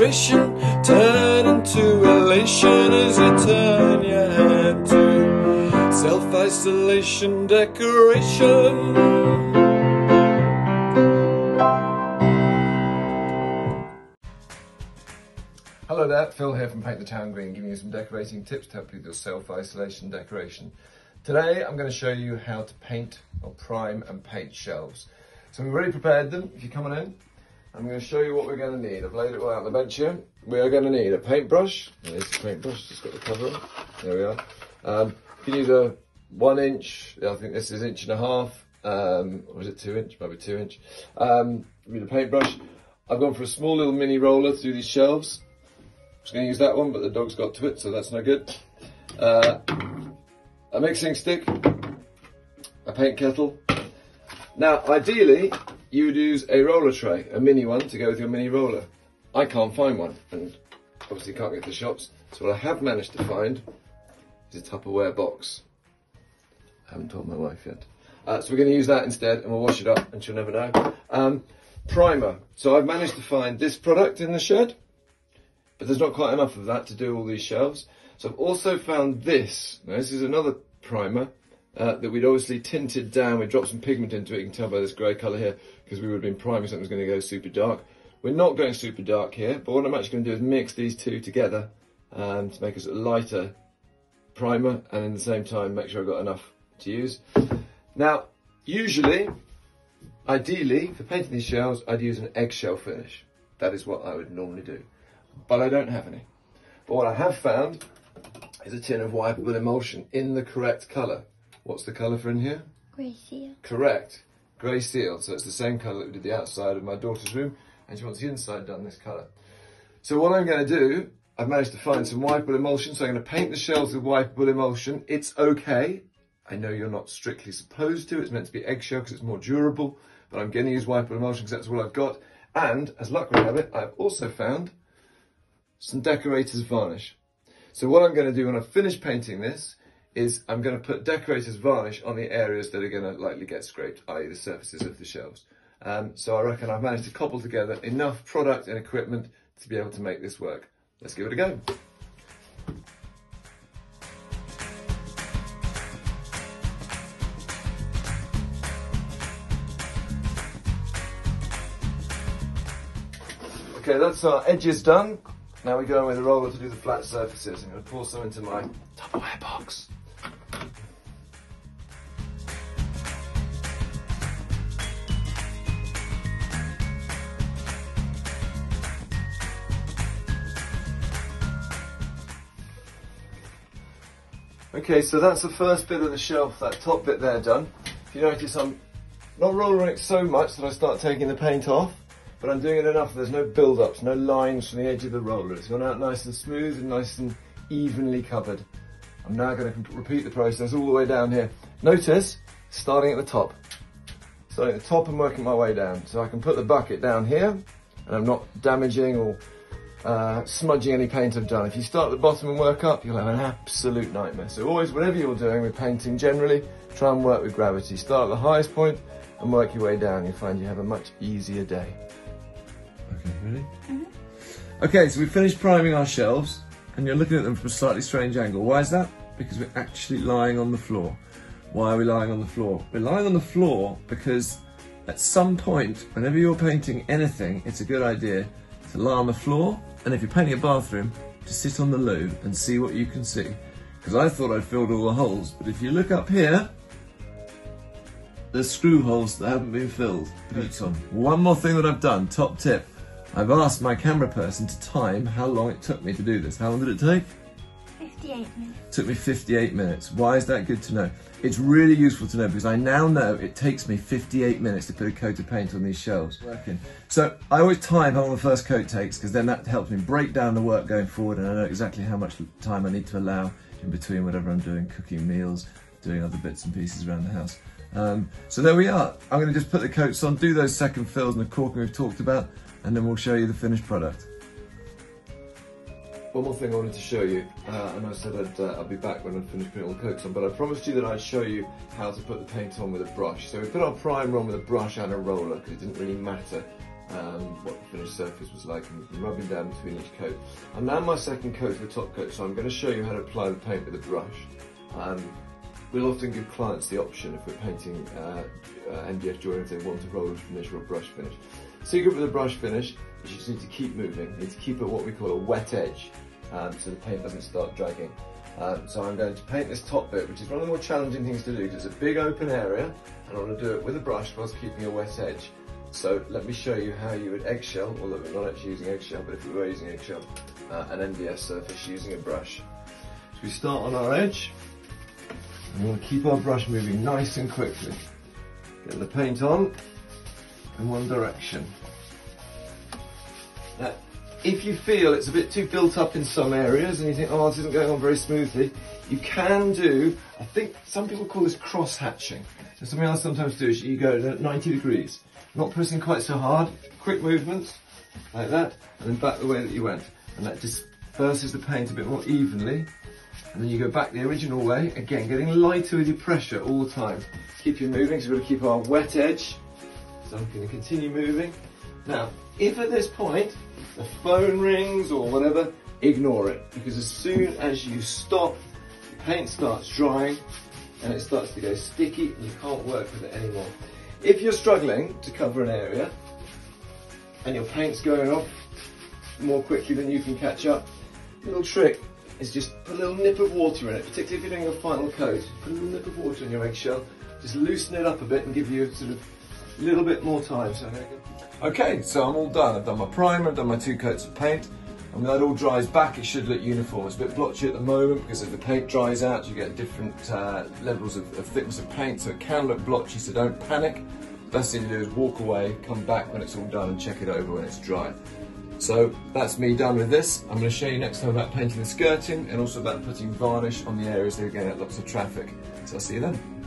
frustration turn into elation as you turn your head to self-isolation decoration. Hello there, Phil here from Paint the Town Green, giving you some decorating tips to help you with your self-isolation decoration. Today I'm going to show you how to paint or prime and paint shelves. So we've already prepared them, if you're coming in. I'm going to show you what we're going to need. I've laid it all out on the bench here. We are going to need a paintbrush. There's the paintbrush, just got the cover on. There we are. Um, you can use a one inch, I think this is inch and a half, um, or is it two inch? Maybe two inch. Um, need a paintbrush. I've gone for a small little mini roller do these shelves. I was going to use that one, but the dog's got to it, so that's no good. Uh, a mixing stick, a paint kettle. Now, ideally, you would use a roller tray, a mini one, to go with your mini roller. I can't find one, and obviously can't get to the shops. So what I have managed to find is a Tupperware box. I haven't told my wife yet. Uh, so we're going to use that instead, and we'll wash it up, and she'll never know. Um, primer. So I've managed to find this product in the shed but there's not quite enough of that to do all these shelves. So I've also found this. Now this is another primer uh, that we'd obviously tinted down. We dropped some pigment into it. You can tell by this grey colour here because we would have been priming something was going to go super dark. We're not going super dark here, but what I'm actually going to do is mix these two together um, to make a lighter primer and at the same time make sure I've got enough to use. Now, usually, ideally, for painting these shells, I'd use an eggshell finish. That is what I would normally do but I don't have any. But what I have found is a tin of wipeable emulsion in the correct colour. What's the colour for in here? Grey seal. Correct. Grey seal. So it's the same colour that we did the outside of my daughter's room, and she wants the inside done this colour. So what I'm going to do, I've managed to find some wipeable emulsion, so I'm going to paint the shells with wipeable emulsion. It's okay. I know you're not strictly supposed to. It's meant to be eggshell because it's more durable, but I'm going to use wipeable emulsion because that's all I've got. And, as luck would have it, I've also found some decorator's varnish. So what I'm going to do when I finish painting this is I'm going to put decorator's varnish on the areas that are going to likely get scraped, i.e. the surfaces of the shelves. Um, so I reckon I've managed to cobble together enough product and equipment to be able to make this work. Let's give it a go. Okay, that's our edges done. Now we go in with a roller to do the flat surfaces. I'm going to pour some into my Tupperware box. Okay, so that's the first bit of the shelf, that top bit there done. If you notice, I'm not rolling it so much that I start taking the paint off but I'm doing it enough. There's no build-ups, no lines from the edge of the roller. It's gone out nice and smooth and nice and evenly covered. I'm now going to repeat the process all the way down here. Notice, starting at the top. Starting at the top and working my way down. So I can put the bucket down here and I'm not damaging or uh, smudging any paint I've done. If you start at the bottom and work up, you'll have an absolute nightmare. So always, whatever you're doing with painting generally, try and work with gravity. Start at the highest point and work your way down. You'll find you have a much easier day. Okay, ready? Mm -hmm. Okay, so we've finished priming our shelves and you're looking at them from a slightly strange angle. Why is that? Because we're actually lying on the floor. Why are we lying on the floor? We're lying on the floor because at some point, whenever you're painting anything, it's a good idea to lie on the floor and if you're painting a bathroom, to sit on the loo and see what you can see. Because I thought I'd filled all the holes, but if you look up here, there's screw holes that haven't been filled. Boots on. One more thing that I've done, top tip. I've asked my camera person to time how long it took me to do this. How long did it take? 58 minutes. Took me 58 minutes. Why is that good to know? It's really useful to know because I now know it takes me 58 minutes to put a coat of paint on these shelves. Working. So I always time how long the first coat takes because then that helps me break down the work going forward and I know exactly how much time I need to allow in between whatever I'm doing, cooking meals, doing other bits and pieces around the house. Um, so there we are. I'm going to just put the coats on, do those second fills and the caulking we've talked about, and then we'll show you the finished product. One more thing I wanted to show you, uh, and I said I'd, uh, I'll be back when I'd finished putting all the coats on, but I promised you that I'd show you how to put the paint on with a brush. So we put our primer on with a brush and a roller, because it didn't really matter um, what the finished surface was like and rubbing down between each coat. I'm now my second coat of the top coat, so I'm going to show you how to apply the paint with a brush. Um, we'll often give clients the option if we're painting uh, uh, MDF if they want a roller finish or a brush finish. Secret with a brush finish is you just need to keep moving. You need to keep it what we call a wet edge um, so the paint doesn't start dragging. Um, so I'm going to paint this top bit, which is one of the more challenging things to do because it's a big open area and I want to do it with a brush whilst keeping a wet edge. So let me show you how you would eggshell, although we're not actually using eggshell, but if we were using eggshell, uh, an MDF surface using a brush. So we start on our edge, and we want to keep our brush moving nice and quickly. Get the paint on in one direction. Now, if you feel it's a bit too built up in some areas and you think, oh, this isn't going on very smoothly, you can do, I think some people call this cross hatching. So something I sometimes do is you go 90 degrees, not pressing quite so hard, quick movements, like that, and then back the way that you went. And that disperses the paint a bit more evenly. And then you go back the original way, again, getting lighter with your pressure all the time. Keep you moving, so we've got to keep our wet edge. So I'm going to continue moving. Now, if at this point the phone rings or whatever, ignore it because as soon as you stop, the paint starts drying and it starts to go sticky and you can't work with it anymore. If you're struggling to cover an area and your paint's going off more quickly than you can catch up, little trick is just put a little nip of water in it, particularly if you're doing a final coat. Put a little nip of water in your eggshell, just loosen it up a bit and give you sort of a little bit more time. So Okay, so I'm all done. I've done my primer, I've done my two coats of paint. And when that all dries back, it should look uniform. It's a bit blotchy at the moment because if the paint dries out, you get different uh, levels of, of, thickness of paint, so it can look blotchy, so don't panic. Best thing to do is walk away, come back when it's all done and check it over when it's dry. So that's me done with this. I'm going to show you next time about painting the skirting and also about putting varnish on the areas that are going to get lots of traffic. So I'll see you then.